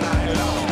night long.